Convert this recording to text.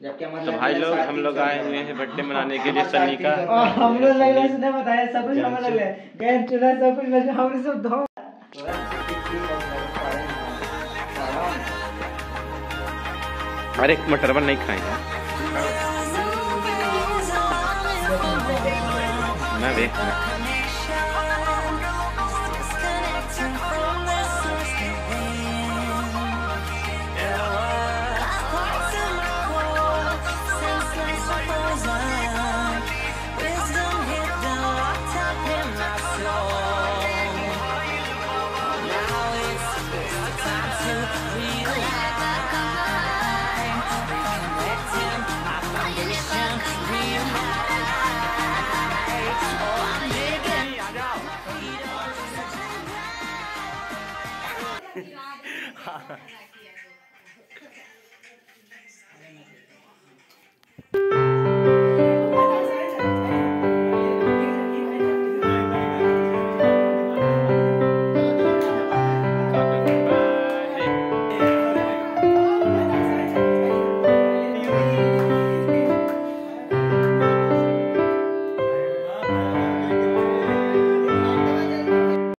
जबकि हमारे तो भाई लोग हम लोग आए हुए हैं बर्थडे मनाने के लिए सनी का और हम लोग लग रहा है बताया सब कुछ हमें लग रहा है गैस चूल्हा सब कुछ लग हमने सब धो अरे मटर बन नहीं खाएँगे। मैं देख 哈哈